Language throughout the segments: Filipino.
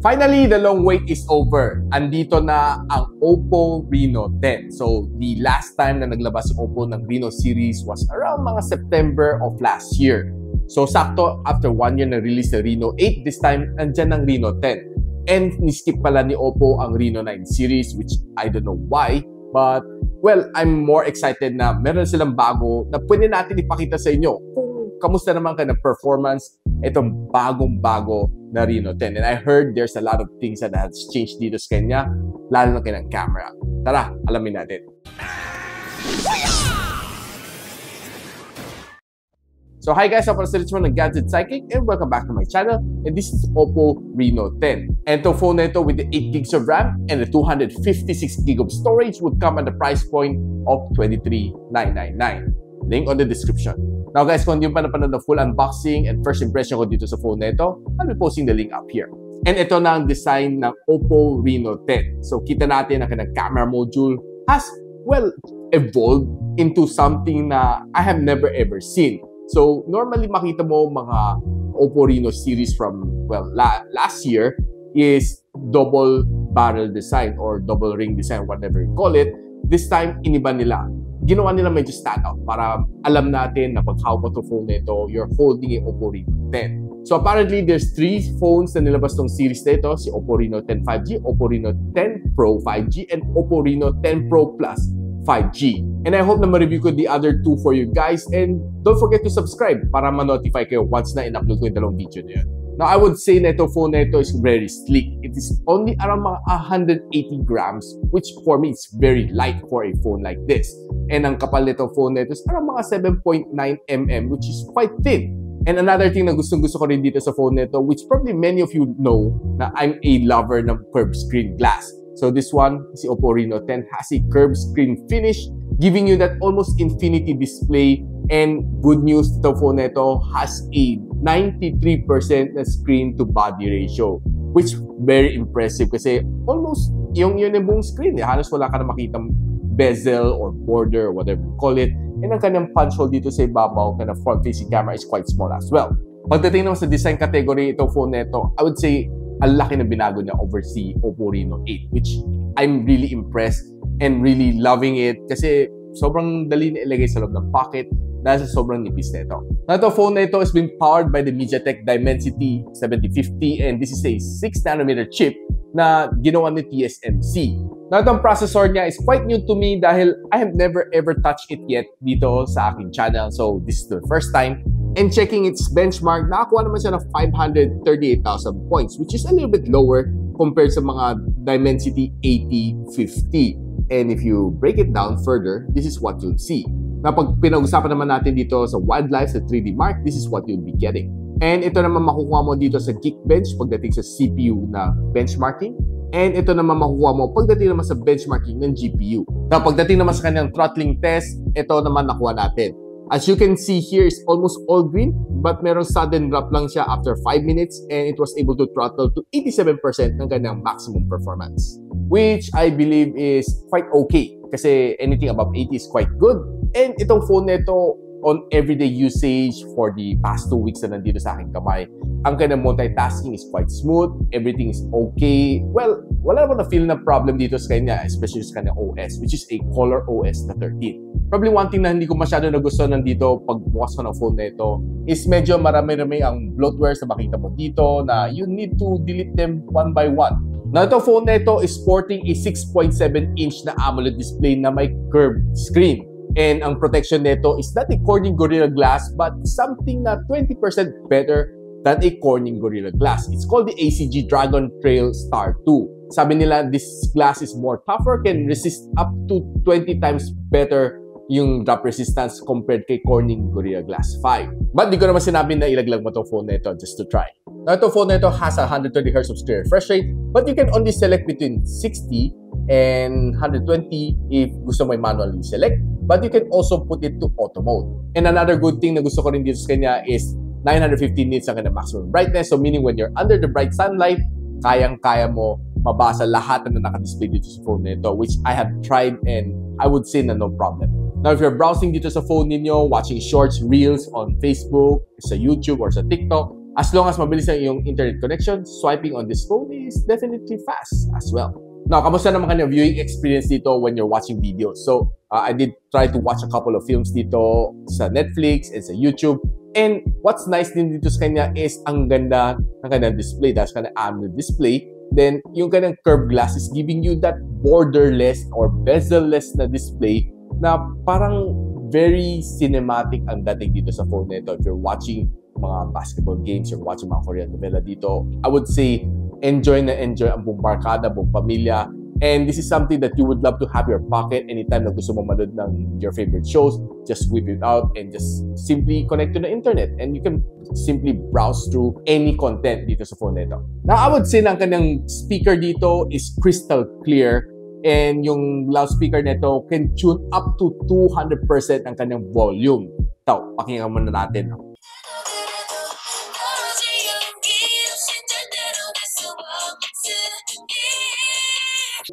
Finally, the long wait is over. Andito na ang Oppo Reno 10. So, the last time na naglabas si Oppo ng Reno series was around mga September of last year. So, sakto after one year na release the Reno 8, this time, andyan ang Reno 10. And niskip pala ni Oppo ang Reno 9 series, which I don't know why. But, well, I'm more excited na meron silang bago na pwede natin ipakita sa inyo kung kamusta naman ka na performance itong bagong-bago na Reno 10. And I heard there's a lot of things that has changed dito sa kanya, lalo na kanyang camera. Tara, alamin natin. So hi guys, ako si Richmond ng Gadget Psychic and welcome back to my channel. And this is Oppo Reno 10. And itong phone na ito with the 8 gigs of RAM and the 256 gig of storage would come at the price point of 23,999. Link on the description. Now guys, kung hindi pa napanood na full unboxing and first impression ko dito sa phone na ito, I'll be posting the link up here. And ito na ang design ng Oppo Reno 10. So kita natin ang kanyang camera module has, well, evolved into something na I have never ever seen. So normally makita mo mga Oppo Reno series from, well, la last year is double barrel design or double ring design, whatever you call it. This time, iniba nila ginawa nila medyo stand out para alam natin na pag mo to phone nito, you're holding a Oppo Reno 10. So apparently, there's three phones na nilabas tong series nito, si Oppo Reno 10 5G, Oppo Reno 10 Pro 5G, and Oppo Reno 10 Pro Plus 5G. And I hope na ma-review ko the other two for you guys. And don't forget to subscribe para ma-notify kayo once na in-upload ko yung dalawang video na yun. Now, I would say na ito phone na ito is very sleek. It is only around mga 180 grams, which for me is very light for a phone like this. And ang kapal nito phone na ito is around mga 7.9 mm, which is quite thin. And another thing na gustong gusto ko rin dito sa phone nito, which probably many of you know na I'm a lover ng curved screen glass. So this one, si Oppo Reno 10 has a curved screen finish, giving you that almost infinity display. And good news, ito phone nito has a 93% na screen to body ratio which very impressive kasi almost yung yun yung buong screen eh. Halos wala ka na makitang bezel or border or whatever you call it. And ang kanyang punch hole dito sa ibabaw, of front-facing camera is quite small as well. Pagdating naman sa design category, itong phone nito, I would say, ang laki na binago niya over si Oppo Reno 8, which I'm really impressed and really loving it kasi sobrang dali na ilagay sa loob ng pocket dahil sa sobrang nipis nito. Now, ito phone na ito is being powered by the MediaTek Dimensity 7050 and this is a 6nm chip na ginawa ni TSMC. Now, itong processor niya is quite new to me dahil I have never ever touched it yet dito sa aking channel. So, this is the first time. And checking its benchmark, nakakuha naman siya ng 538,000 points, which is a little bit lower compared sa mga Dimensity 8050. And if you break it down further, this is what you'll see na pag pinag-usapan naman natin dito sa wildlife, sa 3D Mark, this is what you'll be getting. And ito naman makukuha mo dito sa Geekbench pagdating sa CPU na benchmarking. And ito naman makukuha mo pagdating naman sa benchmarking ng GPU. Na pagdating naman sa kanyang throttling test, ito naman nakuha natin. As you can see here, is almost all green, but meron sudden drop lang siya after 5 minutes and it was able to throttle to 87% ng kanyang maximum performance. Which I believe is quite okay kasi anything above 80 is quite good. And itong phone nito on everyday usage for the past two weeks na nandito sa aking kamay, ang kanyang multitasking is quite smooth, everything is okay. Well, wala naman na feel na problem dito sa kanya, especially sa kanyang OS, which is a Color OS na 13. Probably one thing na hindi ko masyado nagustuhan nandito pag bukas ko ng phone na ito is medyo marami-rami ang bloatware sa makita mo dito na you need to delete them one by one. Now, ito phone na ito is sporting a 6.7 inch na AMOLED display na may curved screen. And ang protection nito is not a Corning Gorilla Glass but something na 20% better than a Corning Gorilla Glass. It's called the ACG Dragon Trail Star 2. Sabi nila, this glass is more tougher, can resist up to 20 times better yung drop resistance compared kay Corning Gorilla Glass 5. But di ko naman sinabi na ilaglag mo itong phone na ito just to try. Now, itong phone na ito has a 120Hz of screen refresh rate, but you can only select between 60 and 120 if gusto mo manually select. But you can also put it to auto mode. And another good thing na gusto ko rin dito sa kanya is 915 nits ang kanyang maximum brightness. So meaning when you're under the bright sunlight, kayang-kaya mo mabasa lahat na naka-display dito sa phone nito, which I have tried and I would say na no problem. Now, if you're browsing dito sa phone ninyo, watching shorts, reels on Facebook, sa YouTube, or sa TikTok, As long as mabilis ang iyong internet connection, swiping on this phone is definitely fast as well. Now, kamusta naman kanya viewing experience dito when you're watching videos? So, uh, I did try to watch a couple of films dito sa Netflix and sa YouTube. And what's nice din dito sa kanya is ang ganda ng kanyang display. Dahil sa kanyang AMOLED display, then yung kanyang curved glass is giving you that borderless or bezel-less na display na parang very cinematic ang dating dito sa phone nito. If you're watching mga basketball games, you're watching mga Korean novela dito, I would say enjoy na enjoy ang buong barkada, buong pamilya. And this is something that you would love to have your pocket anytime na gusto mo manood ng your favorite shows. Just whip it out and just simply connect to the internet. And you can simply browse through any content dito sa phone nito. Now, I would say na ang kanyang speaker dito is crystal clear and yung loudspeaker nito can tune up to 200% ang kanyang volume. Ito, pakinggan muna natin.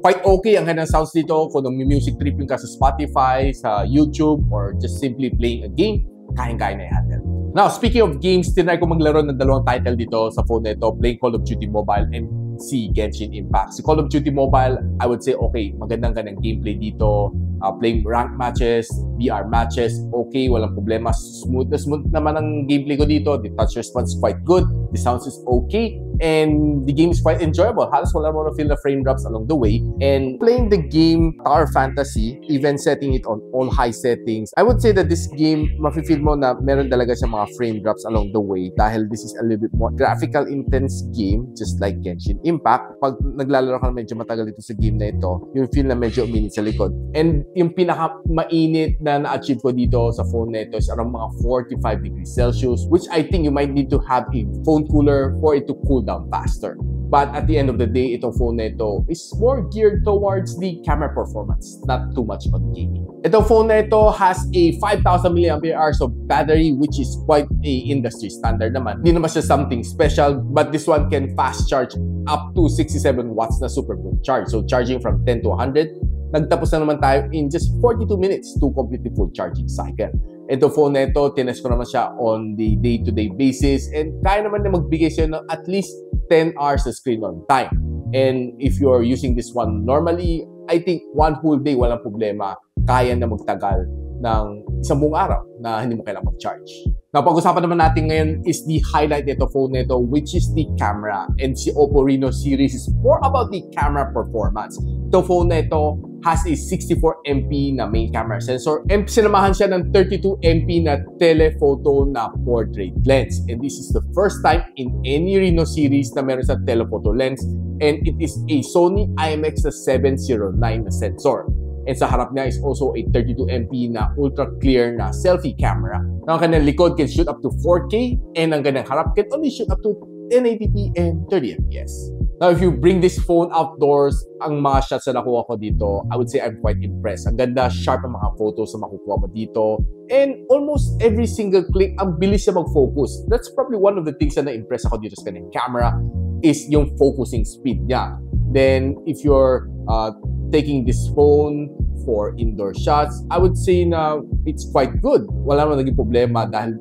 Quite okay ang kanyang sounds dito kung music tripping ka sa Spotify, sa YouTube, or just simply playing a game, kayang-kaya na i-handle. Now, speaking of games, tinry ko maglaro ng dalawang title dito sa phone na ito, playing Call of Duty Mobile and si Genshin Impact. Si Call of Duty Mobile, I would say, okay, magandang ganang gameplay dito. Uh, playing rank matches, VR matches, okay, walang problema. Smooth na smooth naman ang gameplay ko dito. The touch response quite good. The sounds is okay. And the game is quite enjoyable. Halos wala mo na feel the frame drops along the way. And playing the game Tower Fantasy, even setting it on all high settings, I would say that this game, mafe-feel mo na meron talaga siya mga frame drops along the way dahil this is a little bit more graphical intense game, just like Genshin Impact. Pag naglalaro ka medyo matagal dito sa game na ito, yung feel na medyo uminit sa likod. And yung pinaka mainit na na-achieve ko dito sa phone na ito is around mga 45 degrees Celsius, which I think you might need to have a phone cooler for it to cool down faster. But at the end of the day, itong phone na ito is more geared towards the camera performance, not too much on gaming. Itong phone na ito has a 5,000 mAh of battery which is quite a industry standard naman. Hindi naman siya something special but this one can fast charge up to 67 watts na super quick charge. So charging from 10 to 100, nagtapos na naman tayo in just 42 minutes to complete the full charging cycle. Ito phone na ito, tinest ko naman siya on the day-to-day -day basis and kaya naman na magbigay siya ng at least 10 hours of screen on time. And if you're using this one normally, I think one whole day walang problema, kaya na magtagal ng isang buong araw na hindi mo kailangan mag-charge. Now, pag-usapan naman natin ngayon is the highlight nito phone nito which is the camera. And si Oppo Reno series is more about the camera performance. Ito phone na ito has a 64MP na main camera sensor and sinamahan siya ng 32MP na telephoto na portrait lens. And this is the first time in any Reno series na meron sa telephoto lens and it is a Sony IMX709 na sensor. And sa harap niya is also a 32MP na ultra clear na selfie camera. Ang kanyang likod can shoot up to 4K and ang kanyang harap can only shoot up to 1080p and 30fps. Now, if you bring this phone outdoors, ang mga shots na nakuha ko dito, I would say I'm quite impressed. Ang ganda, sharp ang mga photos na makukuha mo dito. And almost every single click, ang bilis siya mag-focus. That's probably one of the things na na-impress ako dito sa kanyang camera is yung focusing speed niya. Then, if you're uh, taking this phone for indoor shots, I would say na it's quite good. Wala naman naging problema dahil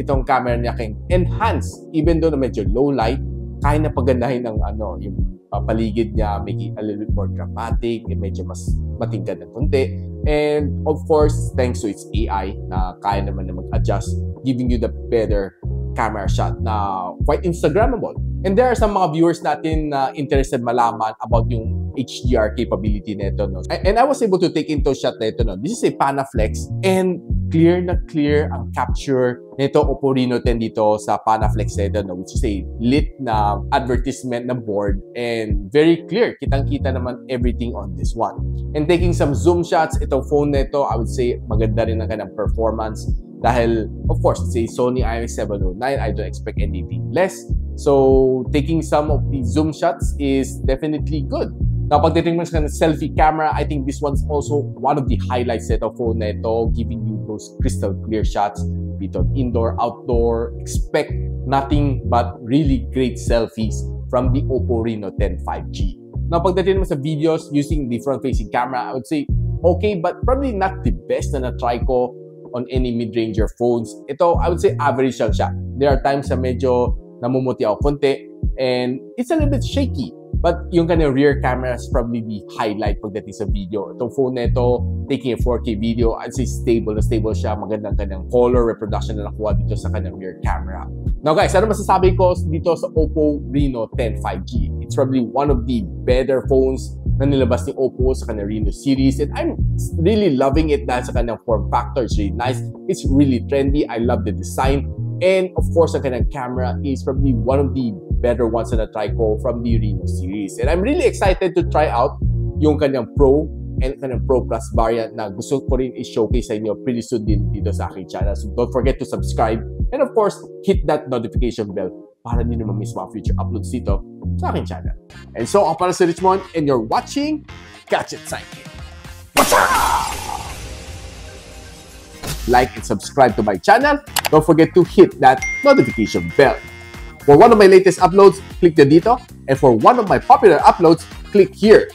itong camera niya can enhance even though na medyo low light, kaya na pagandahin ng ano, yung uh, paligid niya, making a little bit more dramatic, and medyo mas matingkad ng konti. And of course, thanks to its AI na kaya naman na mag-adjust, giving you the better camera shot na quite Instagrammable. And there are some mga viewers natin na interested malaman about yung HDR capability nito. No? And I was able to take into shot nito. No? This is a Panaflex and clear na clear ang capture nito Oppo Reno 10 dito sa Panaflex nito, no? which is a lit na advertisement na board and very clear. Kitang-kita naman everything on this one. And taking some zoom shots, itong phone nito, I would say maganda rin ang kanyang performance dahil, of course, say Sony IMX709, I don't expect anything less. So, taking some of the zoom shots is definitely good. Now, pag titingnan sa selfie camera, I think this one's also one of the highlights of phone na ito, giving you those crystal clear shots, be it indoor, outdoor. Expect nothing but really great selfies from the Oppo Reno 10 5G. Now, pagdating mo sa videos using the front-facing camera, I would say okay, but probably not the best na na-try ko on any mid-ranger phones. Ito, I would say average lang siya. There are times sa medyo namumuti ako konti. And it's a little bit shaky. But yung kanyang rear camera is probably the highlight pagdating sa video. Itong phone na ito, taking a 4K video, I'd say stable na stable siya. Magandang kanyang color reproduction na nakuha dito sa kanyang rear camera. Now guys, ano masasabi ko dito sa Oppo Reno 10 5G? It's probably one of the better phones na nilabas ni Oppo sa kanyang Reno series. And I'm really loving it dahil sa kanyang form factor. It's really nice. It's really trendy. I love the design. And of course, ang kanyang camera is probably one of the better ones na na-try ko from the Reno series. And I'm really excited to try out yung kanyang Pro and kanyang Pro Plus variant na gusto ko rin i-showcase sa inyo pretty soon din dito sa aking channel. So don't forget to subscribe and of course, hit that notification bell para hindi naman miss mga future uploads dito sa aking channel. And so, ako para si Richmond and you're watching Gadget Sidekick. What's? Like and subscribe to my channel. Don't forget to hit that notification bell. For one of my latest uploads, click the dito. And for one of my popular uploads, click here.